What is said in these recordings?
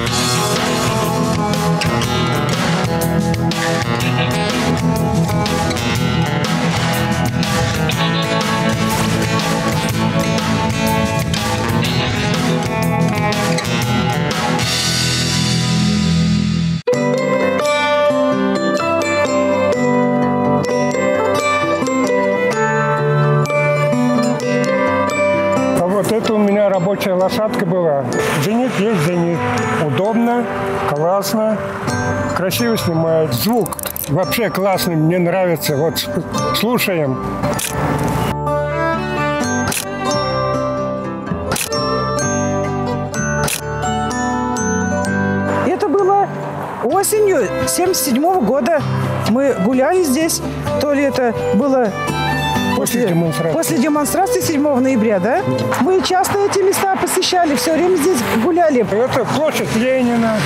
А меня рабочая лошадка была. Зенит есть зенит. Удобно, классно, красиво снимает. Звук вообще классный, мне нравится. Вот слушаем. Это было осенью 77 года. Мы гуляли здесь. То ли это было После демонстрации. после демонстрации 7 ноября, да? Мы часто эти места посещали, все время здесь гуляли. Это площадь Ленина.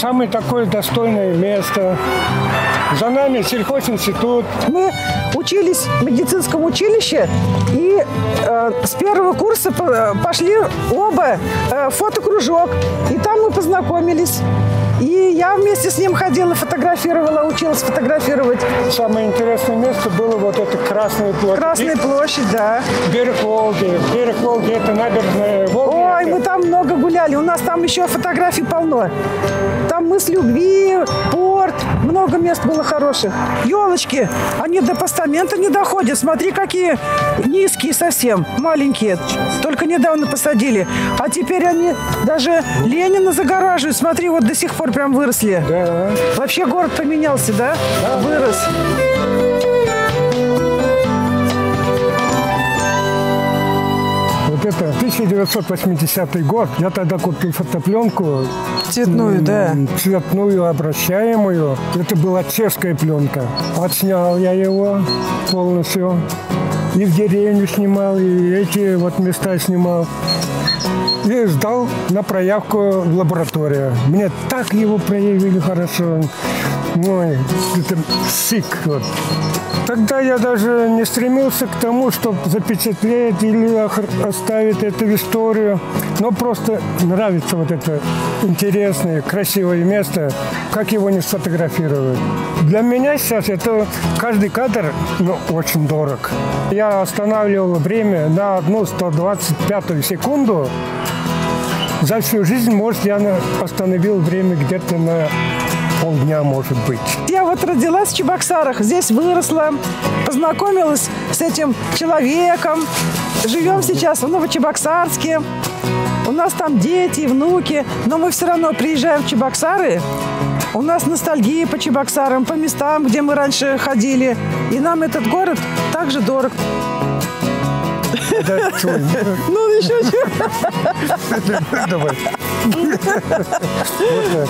Самое такое достойное место. За нами сельхозинститут. Мы учились в медицинском училище и э, с первого курса э, пошли оба э, фотокружок. И там мы познакомились. И я вместе с ним ходила, фотографировала, училась фотографировать. Самое интересное место было вот это Красная площадь. Красная площадь, да. берег Волги. Берег Волги это набережная гуляли. У нас там еще фотографий полно. Там мысль любви, порт, много мест было хороших. Елочки, они до постамента не доходят. Смотри, какие низкие совсем, маленькие. Только недавно посадили. А теперь они даже Ленина загораживают. Смотри, вот до сих пор прям выросли. Да. Вообще город поменялся, да? Вырос. Это 1980 год. Я тогда купил фотопленку. Цветную, да. Цветную, обращаемую. Это была чешская пленка. Отснял я его полностью. И в деревню снимал, и эти вот места снимал. И сдал на проявку в лабораторию. Мне так его проявили хорошо. Ой, это сик. Вот. Тогда я даже не стремился к тому, чтобы запечатлеть или оставить это в историю. Но просто нравится вот это интересное, красивое место. Как его не сфотографировать? Для меня сейчас это каждый кадр ну, очень дорог. Я останавливал время на одну 125 секунду. За всю жизнь, может, я остановил время где-то на полдня, может быть. Я вот родилась в Чебоксарах, здесь выросла, познакомилась с этим человеком. Живем сейчас в Новочебоксарске. У нас там дети, внуки, но мы все равно приезжаем в Чебоксары. У нас ностальгия по Чебоксарам, по местам, где мы раньше ходили. И нам этот город также дорог. Ну, еще чего. Давай. Okay.